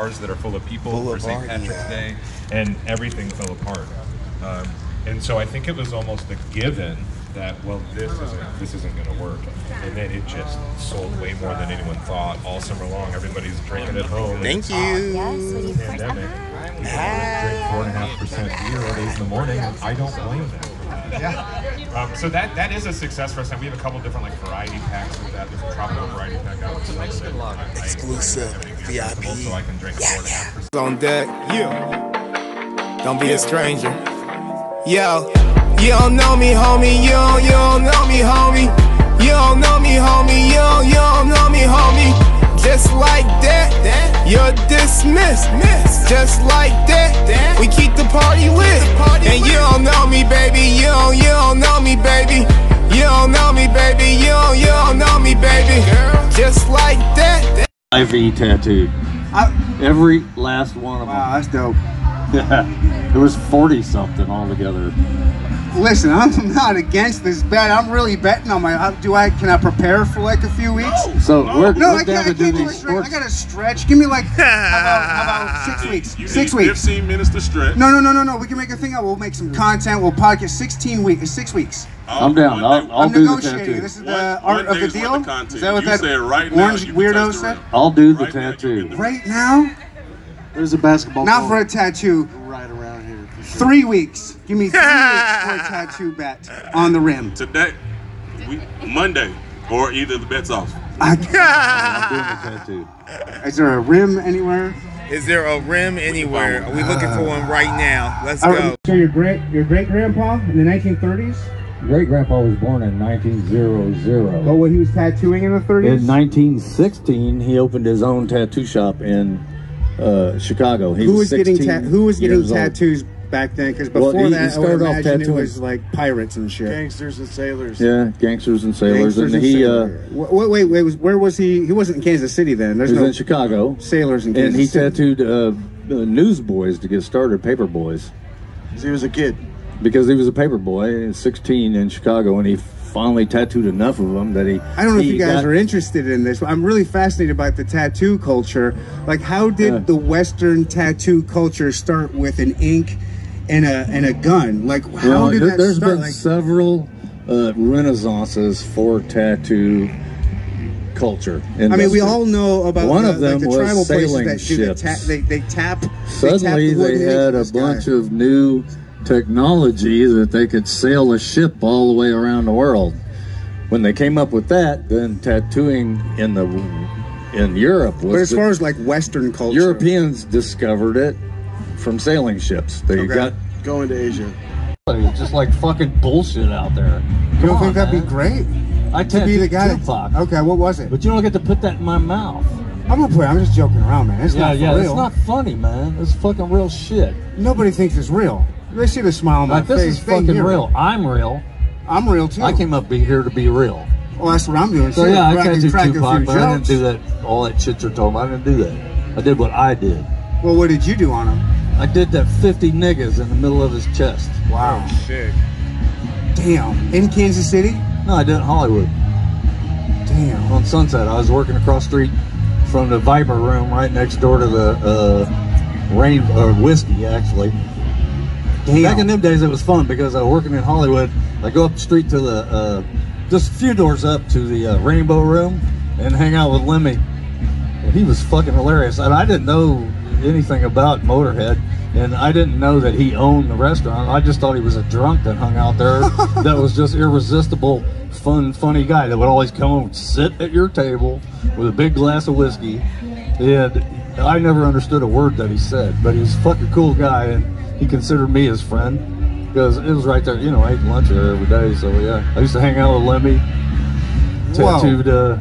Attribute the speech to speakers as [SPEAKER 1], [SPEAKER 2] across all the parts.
[SPEAKER 1] bars that are full of people for St.
[SPEAKER 2] Boulevard,
[SPEAKER 1] Patrick's
[SPEAKER 2] yeah.
[SPEAKER 1] Day, and everything fell apart. Um, and so I think it was almost a given that well, this isn't this isn't going to work. And then it just sold way more than anyone thought all summer long. Everybody's drinking at home.
[SPEAKER 2] Thank you.
[SPEAKER 3] Yes, sweetie. First,
[SPEAKER 1] Pandemic. People drink four and a half percent beer all days in the morning. I don't blame them. Yeah. Um, so that that is a success for us, and we have a couple different like variety packs with that. There's a tropical variety pack out. So that's
[SPEAKER 2] Exclusive VIP.
[SPEAKER 1] So I can drink four and a half percent.
[SPEAKER 4] on deck. Yeah. Don't be a stranger. Yo, you don't know me, homie. You don't, you don't know me, homie. You don't know me, homie. You don't, you don't know me, homie. Just like that, you're dismissed. Just like that, we keep the party lit. And you don't know me, baby. You don't, you don't know me, baby. You don't know me, baby. You don't, you don't know me, baby. Just like that.
[SPEAKER 5] IV tattooed. Every last one of them.
[SPEAKER 6] Wow, that's dope.
[SPEAKER 5] Yeah, there was 40 something altogether.
[SPEAKER 6] Listen, I'm not against this bet. I'm really betting on my. uh, Do I? Can I prepare for like a few weeks?
[SPEAKER 5] So we're,
[SPEAKER 6] No,
[SPEAKER 5] we're
[SPEAKER 6] I
[SPEAKER 5] down
[SPEAKER 6] can't. I
[SPEAKER 5] to do
[SPEAKER 6] can't do a
[SPEAKER 5] these
[SPEAKER 6] stretch. I gotta stretch. Give me like how about, how about six weeks?
[SPEAKER 7] You
[SPEAKER 6] Six
[SPEAKER 7] need
[SPEAKER 6] weeks.
[SPEAKER 7] 15 minutes to stretch.
[SPEAKER 6] No, no, no, no, no. We can make a thing out. We'll make some content. We'll podcast. 16 weeks. Six weeks.
[SPEAKER 5] I'm down. I'll, I'll
[SPEAKER 6] I'm
[SPEAKER 5] do the
[SPEAKER 6] negotiating.
[SPEAKER 5] tattoo.
[SPEAKER 6] This is
[SPEAKER 7] One-
[SPEAKER 6] the
[SPEAKER 7] one
[SPEAKER 6] art of the deal.
[SPEAKER 7] worth of.
[SPEAKER 6] Is that what
[SPEAKER 7] You
[SPEAKER 6] that
[SPEAKER 7] right
[SPEAKER 6] orange
[SPEAKER 7] you
[SPEAKER 6] weirdo said?
[SPEAKER 5] I'll do the
[SPEAKER 7] Right
[SPEAKER 5] tattoo.
[SPEAKER 7] can do
[SPEAKER 6] Right now,
[SPEAKER 8] There's a basketball
[SPEAKER 6] not
[SPEAKER 8] goal
[SPEAKER 6] for a tattoo.
[SPEAKER 8] right around here. For sure.
[SPEAKER 6] Three weeks. Give me three weeks for a tattoo bet on the rim.
[SPEAKER 7] Today, we, Monday, or either the bet's off.
[SPEAKER 6] I,
[SPEAKER 5] I'm doing the tattoo.
[SPEAKER 6] is there a rim anywhere?
[SPEAKER 4] Is there a rim anywhere? Are we looking for one right now? Let's go.
[SPEAKER 6] So your great your great grandpa in the 1930s?
[SPEAKER 5] Great grandpa was born in 1900.
[SPEAKER 6] Oh, when he was tattooing in the 30s?
[SPEAKER 5] In 1916, he opened his own tattoo shop in uh, Chicago. He
[SPEAKER 6] who was getting
[SPEAKER 5] 16
[SPEAKER 6] ta- who was getting
[SPEAKER 5] years old.
[SPEAKER 6] Tattoos back then? Because before
[SPEAKER 5] he- he
[SPEAKER 6] that, I
[SPEAKER 5] started
[SPEAKER 6] would
[SPEAKER 5] off
[SPEAKER 6] imagine it was like pirates and shit.
[SPEAKER 8] Gangsters and sailors.
[SPEAKER 5] Yeah, gangsters and sailors,
[SPEAKER 6] Gangsters
[SPEAKER 5] and
[SPEAKER 6] and
[SPEAKER 5] he uh.
[SPEAKER 6] Wait, wait, wait, was- where was he? He wasn't in Kansas City then. There's
[SPEAKER 5] he was
[SPEAKER 6] no
[SPEAKER 5] in Chicago,
[SPEAKER 6] sailors in Kansas
[SPEAKER 5] and he
[SPEAKER 6] City.
[SPEAKER 5] tattooed uh, uh, newsboys to get started, paper boys.
[SPEAKER 8] 'Cause He was a kid.
[SPEAKER 5] because he was a paper boy at 16 in Chicago, and he finally tattooed enough of them that he.
[SPEAKER 6] I don't know if you guys
[SPEAKER 5] got-
[SPEAKER 6] are interested in this. but I'm really fascinated about the tattoo culture. Like, how did
[SPEAKER 5] Yeah.
[SPEAKER 6] the Western tattoo culture start with an ink and a and a gun? Like, how
[SPEAKER 5] Well,
[SPEAKER 6] did
[SPEAKER 5] there,
[SPEAKER 6] that
[SPEAKER 5] has
[SPEAKER 6] start?
[SPEAKER 5] been
[SPEAKER 6] Like,
[SPEAKER 5] several uh, renaissances for tattoo culture.
[SPEAKER 6] I mean, we all know about
[SPEAKER 5] One
[SPEAKER 6] the,
[SPEAKER 5] of them
[SPEAKER 6] like the
[SPEAKER 5] was
[SPEAKER 6] tribal places
[SPEAKER 5] sailing
[SPEAKER 6] that
[SPEAKER 5] ships.
[SPEAKER 6] ta- they they tap.
[SPEAKER 5] Suddenly,
[SPEAKER 6] they, tap the
[SPEAKER 5] they had a bunch of new technology that they could sail a ship all the way around the world. When they came up with that, then tattooing in the in Europe was.
[SPEAKER 6] But as far as like Western culture,
[SPEAKER 5] Europeans discovered it from sailing ships. They
[SPEAKER 6] Okay.
[SPEAKER 5] got
[SPEAKER 8] Going to Asia.
[SPEAKER 5] just like fucking bullshit out there.
[SPEAKER 6] you don't think that'd be great
[SPEAKER 5] I
[SPEAKER 6] to be the guy? that-
[SPEAKER 5] Tupac,
[SPEAKER 6] Okay, what was it?
[SPEAKER 5] but you don't get to put that in my mouth.
[SPEAKER 6] I'm gonna put. I'm just joking around, man. It's
[SPEAKER 5] yeah,
[SPEAKER 6] not for
[SPEAKER 5] yeah,
[SPEAKER 6] real.
[SPEAKER 5] it's not funny, man. It's fucking real shit.
[SPEAKER 6] Nobody thinks it's real. They see the smile on my
[SPEAKER 5] Like this
[SPEAKER 6] face.
[SPEAKER 5] is
[SPEAKER 6] they
[SPEAKER 5] fucking
[SPEAKER 6] hear it.
[SPEAKER 5] real. I'm real.
[SPEAKER 6] I'm real too.
[SPEAKER 5] I came up be here to be real.
[SPEAKER 6] Well, that's what I'm doing.
[SPEAKER 5] So
[SPEAKER 6] too.
[SPEAKER 5] yeah, I
[SPEAKER 6] can
[SPEAKER 5] tattooed
[SPEAKER 6] crack a
[SPEAKER 5] Tupac,
[SPEAKER 6] few
[SPEAKER 5] but I didn't do that. All that shit you're talking about. I didn't do that. I did what I did.
[SPEAKER 6] Well, what did you do on him?
[SPEAKER 5] I did that 50 niggas in the middle of his chest.
[SPEAKER 6] Wow.
[SPEAKER 4] Shit.
[SPEAKER 6] Damn. In Kansas City?
[SPEAKER 5] No, I did it in Hollywood
[SPEAKER 6] Damn.
[SPEAKER 5] on Sunset. I was working across the street from the Viper Room, right next door to the uh, Rain or Whiskey, actually.
[SPEAKER 6] Damn.
[SPEAKER 5] Back in them days, it was fun because I was working in Hollywood. I go up the street to the, uh, just a few doors up to the uh, Rainbow Room and hang out with Lemmy. And he was fucking hilarious. And I didn't know anything about Motorhead. And I didn't know that he owned the restaurant. I just thought he was a drunk that hung out there that was just irresistible, fun, funny guy that would always come and sit at your table with a big glass of whiskey. And I never understood a word that he said, but he was a fucking cool guy and he considered me his friend because it was right there. You know, I ate lunch there every day. So yeah, I used to hang out with Lemmy. Tattooed. Uh,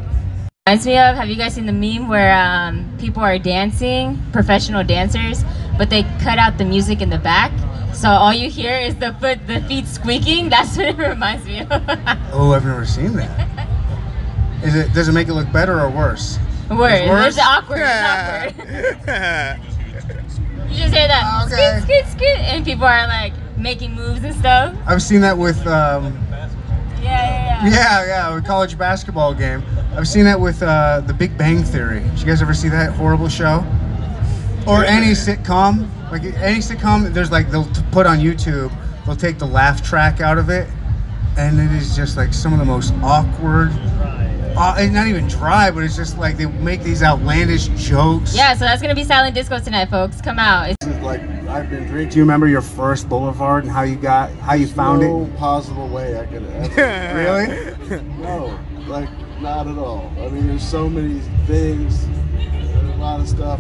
[SPEAKER 3] Reminds me of, have you guys seen the meme where um, people are dancing, professional dancers, but they cut out the music in the back? So all you hear is the foot, the feet squeaking. That's what it reminds me of.
[SPEAKER 6] Oh, I've never seen that. Is it? Does it make it look better or worse?
[SPEAKER 3] Word.
[SPEAKER 6] worse?
[SPEAKER 3] It's awkward. It's awkward. You just hear that
[SPEAKER 6] Okay.
[SPEAKER 3] scoot, scoot, scoot, and people are like making moves and stuff.
[SPEAKER 6] I've seen that with. Um,
[SPEAKER 3] Yeah, yeah, yeah.
[SPEAKER 6] yeah, yeah, a college basketball game. I've seen that with uh, The Big Bang Theory. Did you guys ever see that horrible show? or any sitcom. Like any sitcom, there's like they'll put on YouTube. They'll take the laugh track out of it, and it is just like some of the most awkward. Uh, and not even dry, but it's just like they make these outlandish jokes.
[SPEAKER 3] Yeah, so that's gonna be silent disco tonight, folks. Come out. It's-
[SPEAKER 8] This like I've been drinking.
[SPEAKER 6] Do you remember your first Boulevard and how you got how you found
[SPEAKER 8] no
[SPEAKER 6] it?
[SPEAKER 8] possible way I could.
[SPEAKER 6] Really?
[SPEAKER 8] no, like not at all. I mean, there's so many things, a lot of stuff.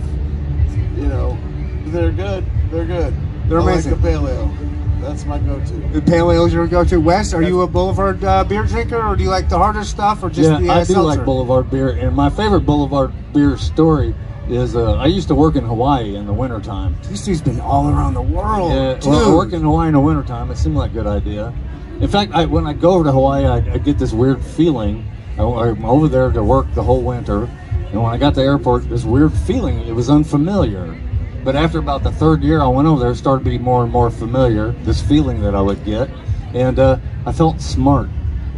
[SPEAKER 8] You know, they're good. They're good.
[SPEAKER 6] They're
[SPEAKER 8] I like
[SPEAKER 6] amazing.
[SPEAKER 8] the pale ale. That's my go-to.
[SPEAKER 6] The pale ale's your go-to. Wes, are you a Boulevard uh, beer drinker, or do you like the harder stuff, or just
[SPEAKER 5] yeah,
[SPEAKER 6] the uh,
[SPEAKER 5] I do like? Boulevard beer, and my favorite Boulevard beer story is uh, I used to work in Hawaii in the wintertime.
[SPEAKER 6] This dude's been all around the world.
[SPEAKER 5] Yeah,
[SPEAKER 6] dude.
[SPEAKER 5] well, I work in Hawaii in the wintertime. It seemed like a good idea. In fact, I, when I go over to Hawaii, I, I get this weird feeling. I, I'm over there to work the whole winter, and when I got to the airport, this weird feeling. It was unfamiliar. But after about the third year, I went over there, it started to be more and more familiar. This feeling that I would get, and uh, I felt smart.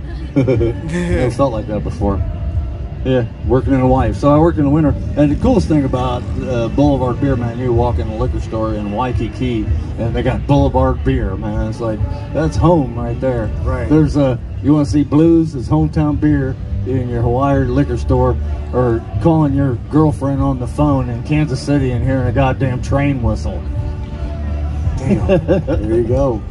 [SPEAKER 5] Never felt like that before. Yeah, working in Hawaii. So I worked in the winter. And the coolest thing about uh, Boulevard Beer, man, you walk in the liquor store in Waikiki and they got Boulevard Beer, man. It's like, that's home right there.
[SPEAKER 6] Right.
[SPEAKER 5] There's a, you want to see blues, it's hometown beer in your Hawaii liquor store or calling your girlfriend on the phone in Kansas City and hearing a goddamn train whistle.
[SPEAKER 6] Damn.
[SPEAKER 8] There you go.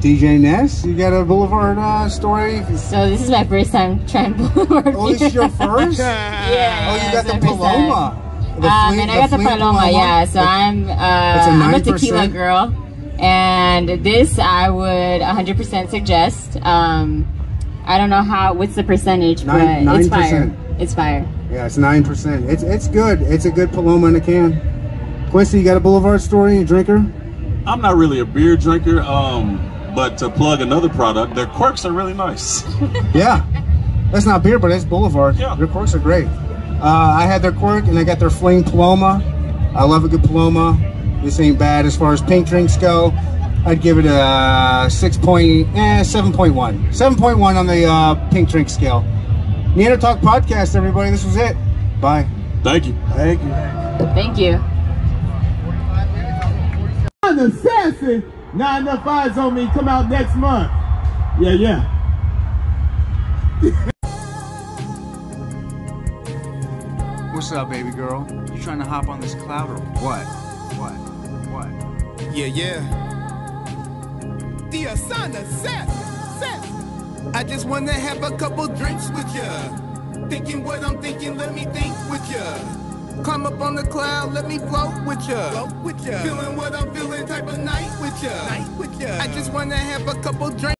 [SPEAKER 6] DJ Ness, you got a Boulevard uh, story?
[SPEAKER 3] So this is my first time trying Boulevard
[SPEAKER 6] Oh, this is your first?
[SPEAKER 3] yeah.
[SPEAKER 6] Oh,
[SPEAKER 3] yeah,
[SPEAKER 6] you got the
[SPEAKER 3] my first time.
[SPEAKER 6] Paloma. The
[SPEAKER 3] Um,
[SPEAKER 6] Fleet-
[SPEAKER 3] and I got the
[SPEAKER 6] Fleet
[SPEAKER 3] Paloma, yeah. So I'm uh,
[SPEAKER 6] a
[SPEAKER 3] I'm a tequila girl, and this I would 100% suggest. Um, I don't know how what's the percentage,
[SPEAKER 6] Nine-
[SPEAKER 3] but it's
[SPEAKER 6] 9%.
[SPEAKER 3] fire. It's fire.
[SPEAKER 6] Yeah, it's nine percent. It's it's good. It's a good Paloma in a can. Quincy, you got a Boulevard story? You drinker?
[SPEAKER 7] I'm not really a beer drinker, um, but to plug another product, their quirks are really nice.
[SPEAKER 6] Yeah. That's not beer, but it's Boulevard.
[SPEAKER 7] Yeah.
[SPEAKER 6] Their quirks are great. Uh, I had their quirk, and I got their Flame Paloma. I love a good Paloma. This ain't bad as far as pink drinks go. I'd give it a six point, eh, seven point one. Seven point one on the uh, pink drink scale. Neandertalk podcast, everybody. This was it. Bye.
[SPEAKER 7] Thank you.
[SPEAKER 8] Thank you.
[SPEAKER 3] Thank you.
[SPEAKER 9] the Sassy. Not enough eyes on me. Come out next month. Yeah, yeah.
[SPEAKER 6] What's up, baby girl? You trying to hop on this cloud or what? What? What?
[SPEAKER 4] Yeah, yeah. The Hassan Assassin, Seth. I just wanna have a couple drinks with ya. Thinking what I'm thinking, let me think with ya. Climb up on the cloud, let me float with ya. Float with ya. Feeling what I'm feeling, type of night with ya. Night with ya. I just wanna have a couple drinks.